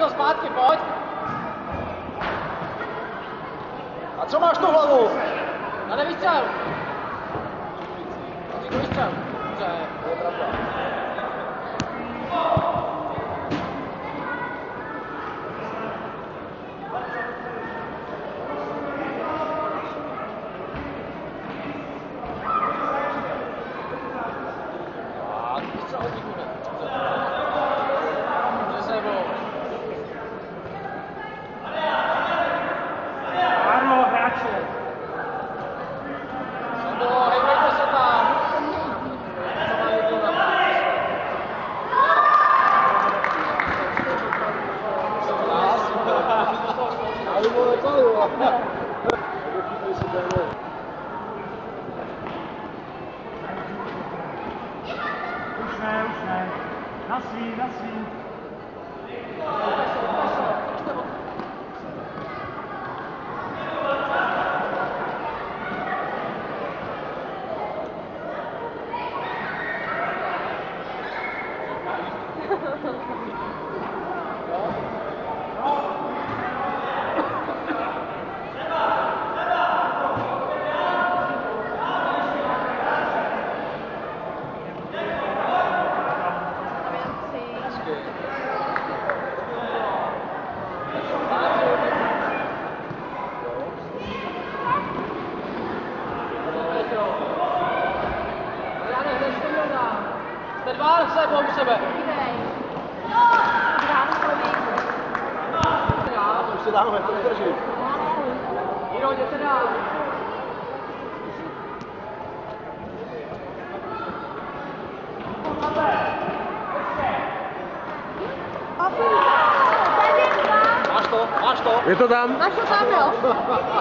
Honzo, zpátky, pojď. A co máš tu hlavu? Dane výstřel. Honzíku výstřel. Dobře. To je pravda. Merci, merci. Jste dva s sebou u sebe. Já, to už se dáme, to vydrží. Jiro, jděte dál. Máš to, máš to. Je to tam? Máš to tam, jo?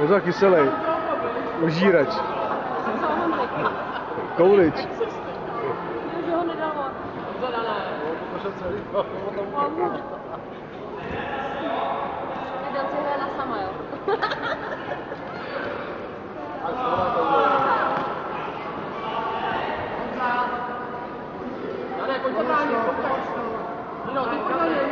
Možná kyselý. Užírač. Koulič. Že ho nedal on. Zadané. Pošel celý. Lidem si hraje na sama, jo. Dane, pojď podání, pojď tak. No, ty podání.